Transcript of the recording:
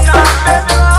time.